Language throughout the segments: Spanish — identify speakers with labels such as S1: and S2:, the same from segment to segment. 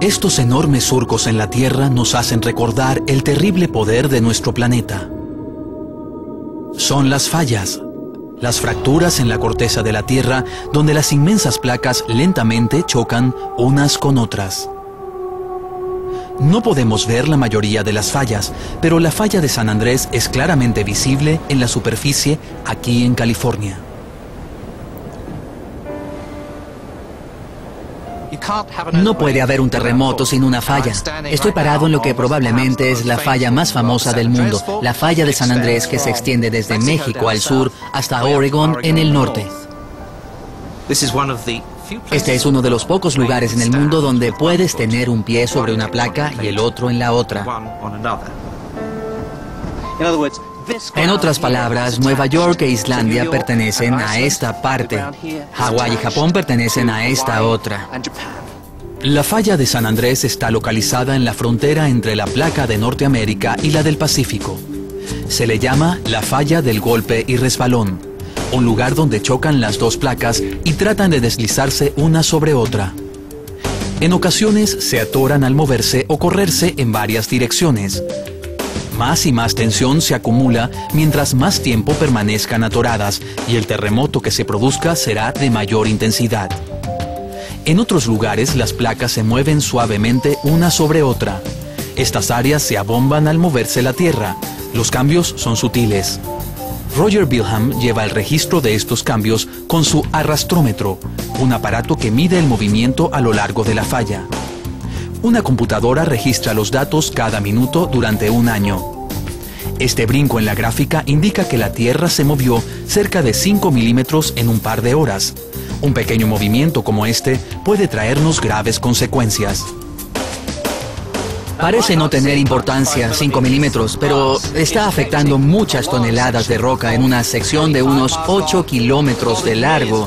S1: Estos enormes surcos en la Tierra nos hacen recordar el terrible poder de nuestro planeta. Son las fallas, las fracturas en la corteza de la Tierra donde las inmensas placas lentamente chocan unas con otras. No podemos ver la mayoría de las fallas, pero la falla de San Andrés es claramente visible en la superficie aquí en California.
S2: No puede haber un terremoto sin una falla. Estoy parado en lo que probablemente es la falla más famosa del mundo, la falla de San Andrés que se extiende desde México al sur hasta Oregon en el norte. Este es uno de los pocos lugares en el mundo donde puedes tener un pie sobre una placa y el otro en la otra. En otras palabras, Nueva York e Islandia pertenecen a esta parte. Hawái y Japón pertenecen a esta otra.
S1: La falla de San Andrés está localizada en la frontera entre la placa de Norteamérica y la del Pacífico. Se le llama la falla del golpe y resbalón, un lugar donde chocan las dos placas y tratan de deslizarse una sobre otra. En ocasiones se atoran al moverse o correrse en varias direcciones. Más y más tensión se acumula mientras más tiempo permanezcan atoradas y el terremoto que se produzca será de mayor intensidad. En otros lugares las placas se mueven suavemente una sobre otra. Estas áreas se abomban al moverse la Tierra. Los cambios son sutiles. Roger Bilham lleva el registro de estos cambios con su arrastrómetro, un aparato que mide el movimiento a lo largo de la falla. Una computadora registra los datos cada minuto durante un año. Este brinco en la gráfica indica que la Tierra se movió cerca de 5 milímetros en un par de horas. Un pequeño movimiento como este puede traernos graves consecuencias.
S2: Parece no tener importancia, 5 milímetros, pero está afectando muchas toneladas de roca en una sección de unos 8 kilómetros de largo.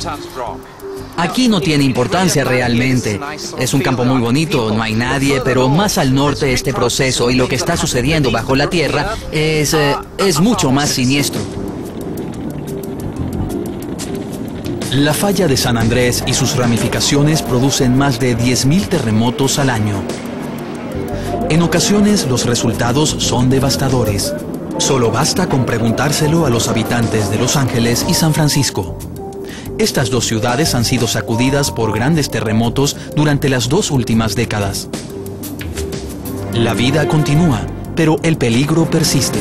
S2: Aquí no tiene importancia realmente. Es un campo muy bonito, no hay nadie, pero más al norte este proceso y lo que está sucediendo bajo la tierra es, eh, es mucho más siniestro.
S1: La falla de San Andrés y sus ramificaciones producen más de 10.000 terremotos al año. En ocasiones los resultados son devastadores. Solo basta con preguntárselo a los habitantes de Los Ángeles y San Francisco. Estas dos ciudades han sido sacudidas por grandes terremotos durante las dos últimas décadas. La vida continúa, pero el peligro persiste.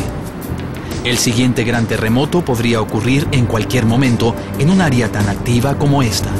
S1: El siguiente gran terremoto podría ocurrir en cualquier momento en un área tan activa como esta.